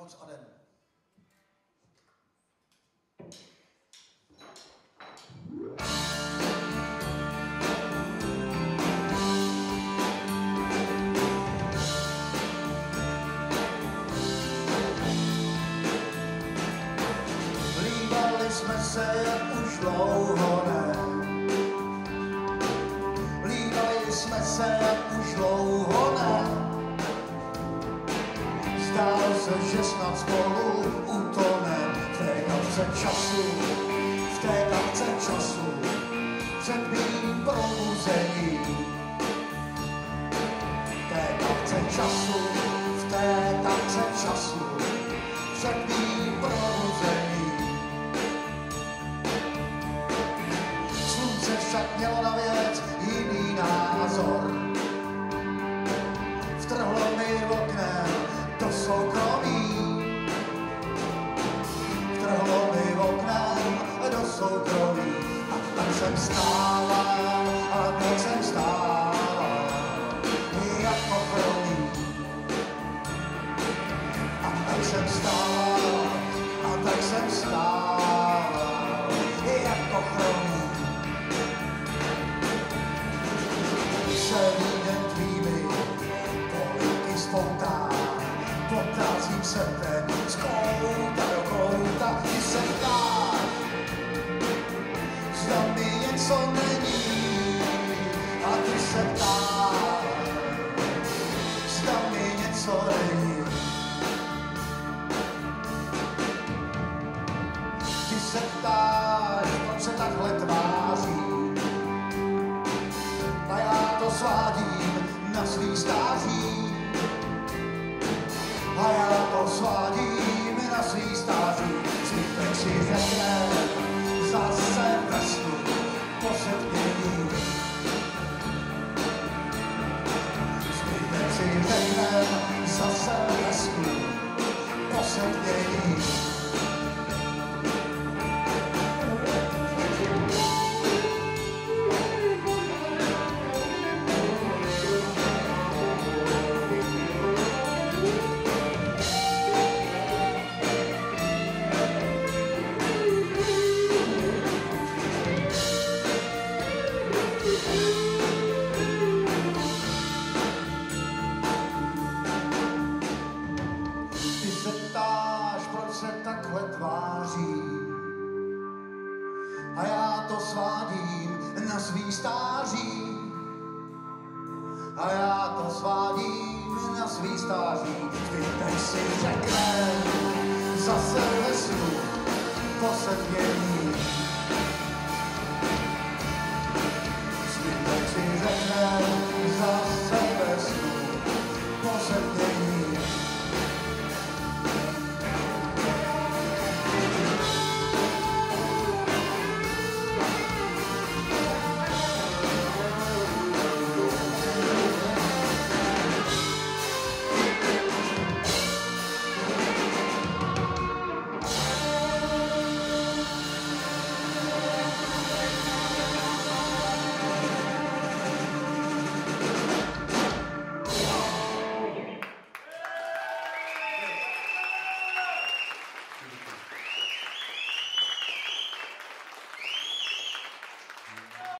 Noc a den. Líbali jsme se, už dlouho se, že snad spolu utonem v té kapce času, v té kapce času, před mým probuzením. V té kapce času, v té kapce času, před mým probuzením. Slunce však mělo na věc jiný názor. Jsem stála, a tak jsem stála, jako chromí. A tak jsem stála, a tak jsem stála, jako. Celý den tvými poliky spontán, potázím se ten z kouta do kouta, se ptáš, se ptáš, proč se takhle tváří, a já to svádím na svý stáří. A já to svádím na svý stáří. Zbytek si řekne zase snu posetnění. Zbytek si řekne se takhle tváří. A já to svádím na svý stáří. A já to svádím na svý stáří. Zbytek si řekne zase ve snu posednění.